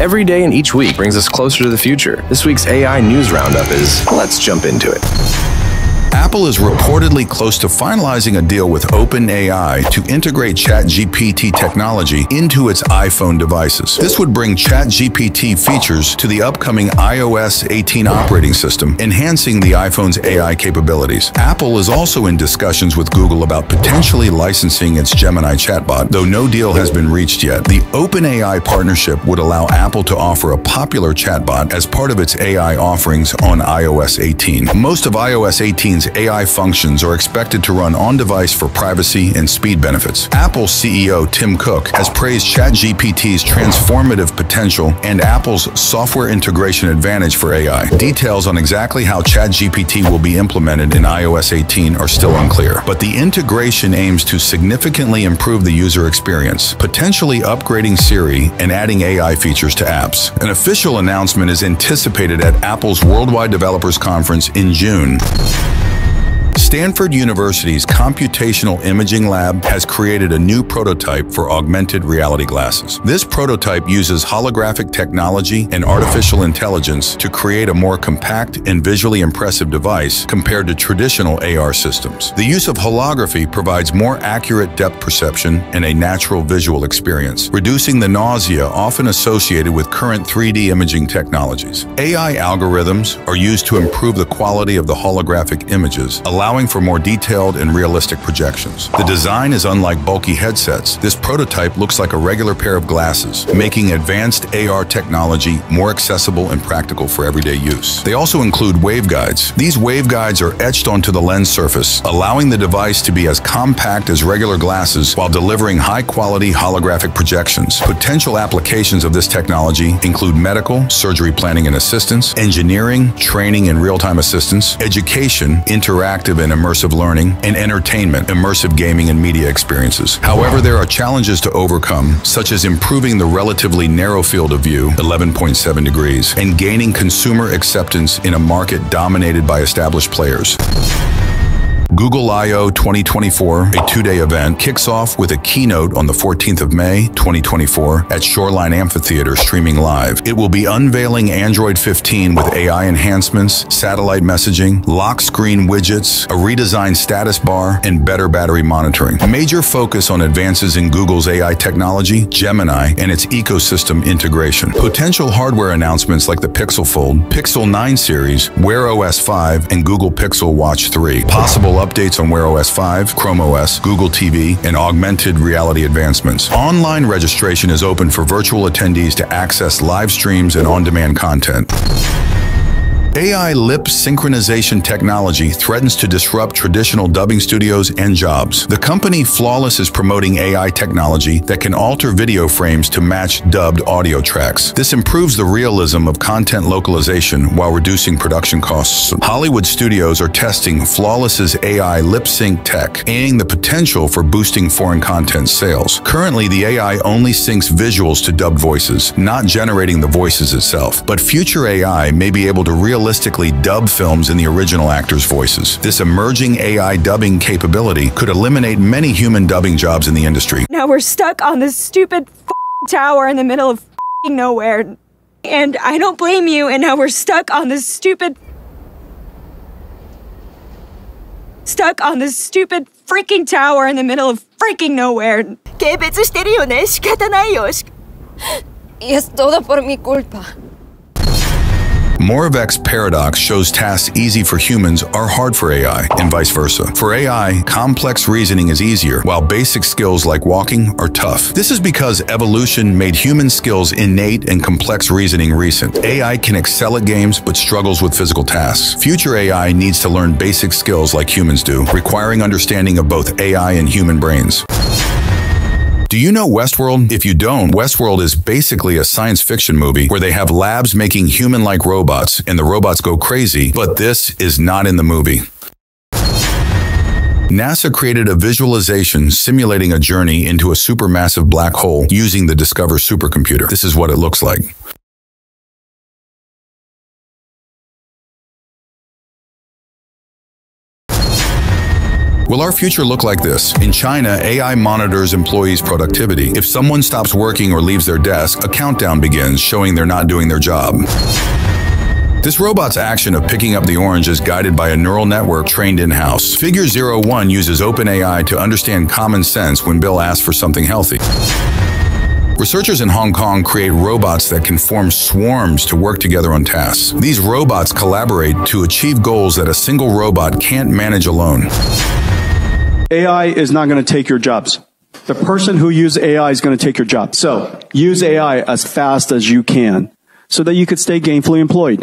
Every day and each week brings us closer to the future. This week's AI News Roundup is let's jump into it. Apple is reportedly close to finalizing a deal with OpenAI to integrate ChatGPT technology into its iPhone devices. This would bring ChatGPT features to the upcoming iOS 18 operating system, enhancing the iPhone's AI capabilities. Apple is also in discussions with Google about potentially licensing its Gemini chatbot, though no deal has been reached yet. The OpenAI partnership would allow Apple to offer a popular chatbot as part of its AI offerings on iOS 18. Most of iOS 18's AI functions are expected to run on-device for privacy and speed benefits. Apple CEO Tim Cook has praised ChatGPT's transformative potential and Apple's software integration advantage for AI. Details on exactly how ChatGPT will be implemented in iOS 18 are still unclear, but the integration aims to significantly improve the user experience, potentially upgrading Siri and adding AI features to apps. An official announcement is anticipated at Apple's Worldwide Developers Conference in June. Stanford University's Computational Imaging Lab has created a new prototype for augmented reality glasses. This prototype uses holographic technology and artificial intelligence to create a more compact and visually impressive device compared to traditional AR systems. The use of holography provides more accurate depth perception and a natural visual experience, reducing the nausea often associated with current 3D imaging technologies. AI algorithms are used to improve the quality of the holographic images, allowing for more detailed and realistic projections. The design is unlike bulky headsets. This prototype looks like a regular pair of glasses, making advanced AR technology more accessible and practical for everyday use. They also include waveguides. These waveguides are etched onto the lens surface, allowing the device to be as compact as regular glasses while delivering high-quality holographic projections. Potential applications of this technology include medical, surgery planning and assistance, engineering, training and real-time assistance, education, interactive and immersive learning, and entertainment, immersive gaming and media experiences. However, there are challenges to overcome, such as improving the relatively narrow field of view, 11.7 degrees, and gaining consumer acceptance in a market dominated by established players. Google I.O. 2024, a two-day event, kicks off with a keynote on the 14th of May, 2024 at Shoreline Amphitheater streaming live. It will be unveiling Android 15 with AI enhancements, satellite messaging, lock screen widgets, a redesigned status bar, and better battery monitoring. A major focus on advances in Google's AI technology, Gemini, and its ecosystem integration. Potential hardware announcements like the Pixel Fold, Pixel 9 series, Wear OS 5, and Google Pixel Watch 3. Possible updates on Wear OS 5, Chrome OS, Google TV, and augmented reality advancements. Online registration is open for virtual attendees to access live streams and on-demand content. AI lip synchronization technology threatens to disrupt traditional dubbing studios and jobs. The company Flawless is promoting AI technology that can alter video frames to match dubbed audio tracks. This improves the realism of content localization while reducing production costs. Hollywood studios are testing Flawless's AI lip sync tech, aiming the potential for boosting foreign content sales. Currently, the AI only syncs visuals to dubbed voices, not generating the voices itself. But future AI may be able to realistically realistically dub films in the original actors' voices. This emerging AI dubbing capability could eliminate many human dubbing jobs in the industry. Now we're stuck on this stupid tower in the middle of nowhere. And I don't blame you, and now we're stuck on this stupid stuck on this stupid freaking tower in the middle of freaking nowhere. 軽蔑してるよね仕方ないよ Y es todo por mi culpa. Moravec's paradox shows tasks easy for humans are hard for AI, and vice versa. For AI, complex reasoning is easier, while basic skills like walking are tough. This is because evolution made human skills innate and complex reasoning recent. AI can excel at games, but struggles with physical tasks. Future AI needs to learn basic skills like humans do, requiring understanding of both AI and human brains. Do you know Westworld? If you don't, Westworld is basically a science fiction movie where they have labs making human-like robots and the robots go crazy, but this is not in the movie. NASA created a visualization simulating a journey into a supermassive black hole using the Discover supercomputer. This is what it looks like. Will our future look like this? In China, AI monitors employees' productivity. If someone stops working or leaves their desk, a countdown begins showing they're not doing their job. This robot's action of picking up the orange is guided by a neural network trained in-house. Figure 01 uses OpenAI to understand common sense when Bill asks for something healthy. Researchers in Hong Kong create robots that can form swarms to work together on tasks. These robots collaborate to achieve goals that a single robot can't manage alone. AI is not going to take your jobs. The person who uses AI is going to take your job. So use AI as fast as you can so that you could stay gainfully employed.